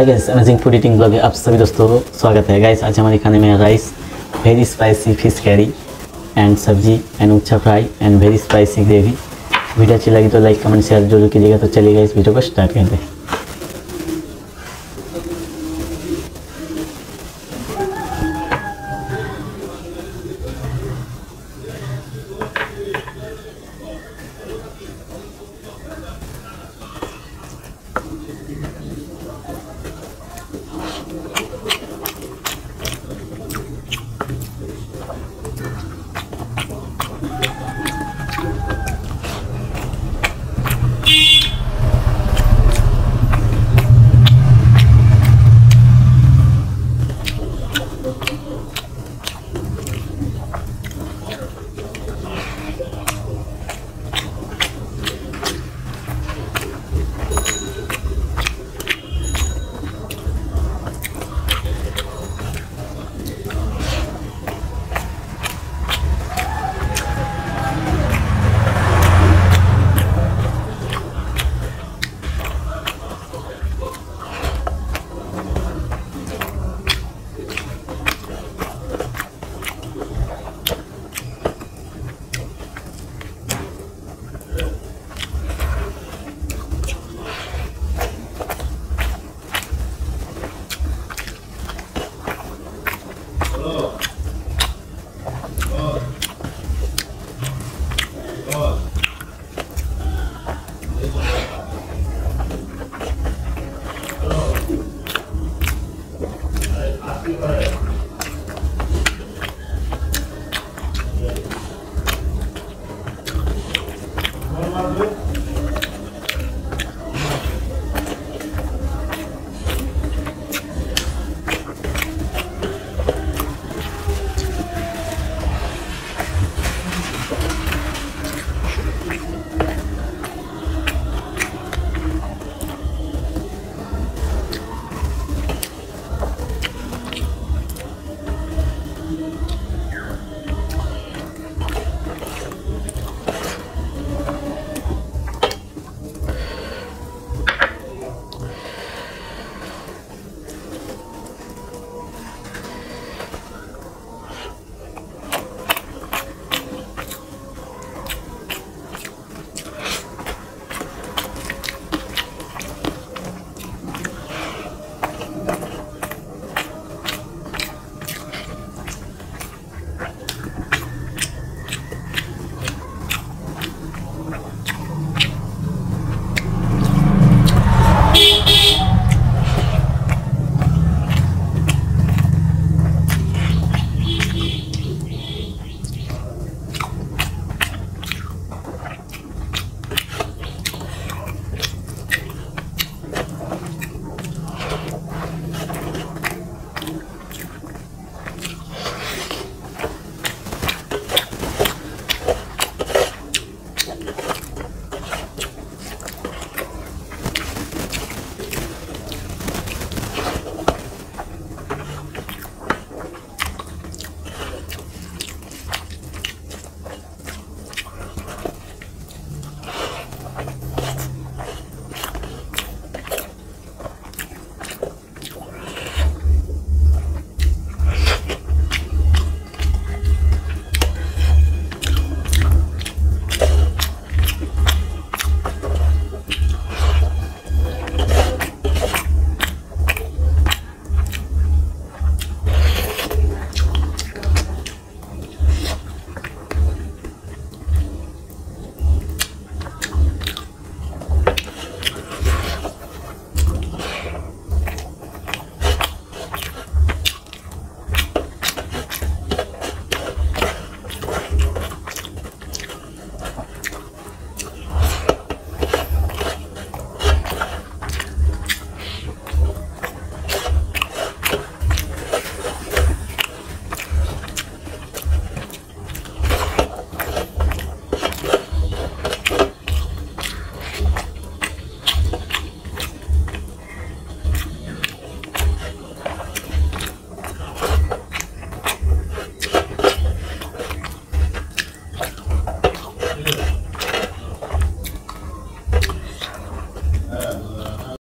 Hi guys amazing food eating vlog आप सभी दोस्तों को स्वागत है। गाइस आज हमारे खाने में rice very spicy fish curry and sabzi and uchha fry and very spicy gravy video अच्छी लगी तो लाइक कमेंट शेयर ज़रूर कीजिएगा। तो चलिएगा इस वीडियो को स्टार्ट करते हैं। 아, 감사합니다.